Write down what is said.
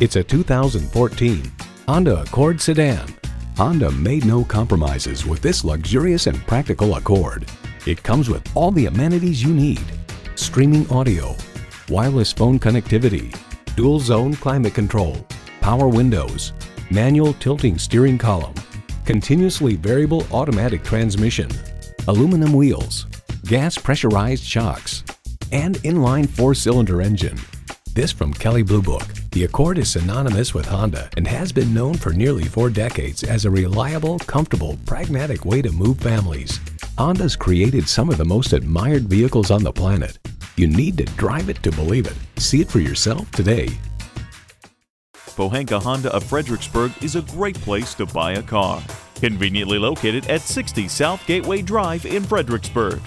It's a 2014 Honda Accord sedan. Honda made no compromises with this luxurious and practical Accord. It comes with all the amenities you need. Streaming audio, wireless phone connectivity, dual zone climate control, power windows, manual tilting steering column, continuously variable automatic transmission, aluminum wheels, gas pressurized shocks, and inline four-cylinder engine. This from Kelley Blue Book. The Accord is synonymous with Honda and has been known for nearly four decades as a reliable, comfortable, pragmatic way to move families. Honda's created some of the most admired vehicles on the planet. You need to drive it to believe it. See it for yourself today. Pohanka Honda of Fredericksburg is a great place to buy a car. Conveniently located at 60 South Gateway Drive in Fredericksburg.